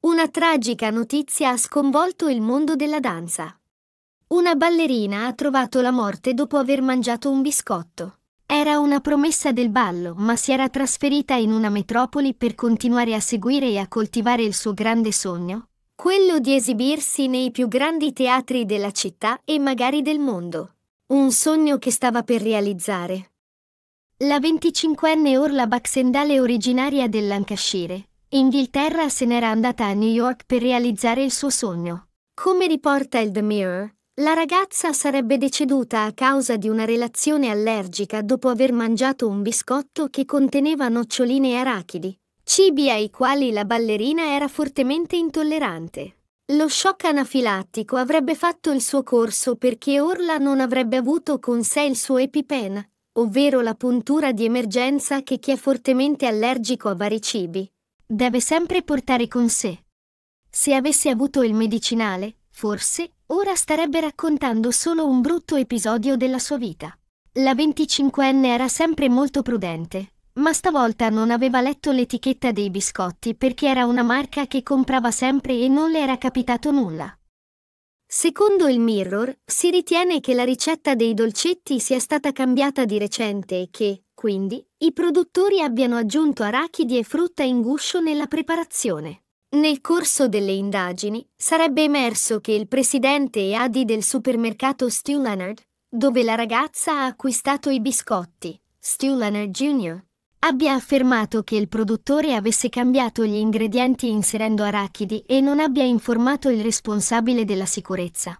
Una tragica notizia ha sconvolto il mondo della danza. Una ballerina ha trovato la morte dopo aver mangiato un biscotto. Era una promessa del ballo, ma si era trasferita in una metropoli per continuare a seguire e a coltivare il suo grande sogno, quello di esibirsi nei più grandi teatri della città e magari del mondo. Un sogno che stava per realizzare. La 25enne Orla Baxendale originaria del Lancashire, Inghilterra se n'era andata a New York per realizzare il suo sogno. Come riporta il The Mirror, la ragazza sarebbe deceduta a causa di una relazione allergica dopo aver mangiato un biscotto che conteneva noccioline e arachidi, cibi ai quali la ballerina era fortemente intollerante. Lo shock anafilattico avrebbe fatto il suo corso perché Orla non avrebbe avuto con sé il suo EpiPen, ovvero la puntura di emergenza che chi è fortemente allergico a vari cibi deve sempre portare con sé. Se avesse avuto il medicinale, forse, ora starebbe raccontando solo un brutto episodio della sua vita. La 25enne era sempre molto prudente, ma stavolta non aveva letto l'etichetta dei biscotti perché era una marca che comprava sempre e non le era capitato nulla. Secondo il Mirror, si ritiene che la ricetta dei dolcetti sia stata cambiata di recente e che, quindi, i produttori abbiano aggiunto arachidi e frutta in guscio nella preparazione. Nel corso delle indagini sarebbe emerso che il presidente e Adi del supermercato Stu Leonard, dove la ragazza ha acquistato i biscotti, Stu Leonard Jr., abbia affermato che il produttore avesse cambiato gli ingredienti inserendo arachidi e non abbia informato il responsabile della sicurezza.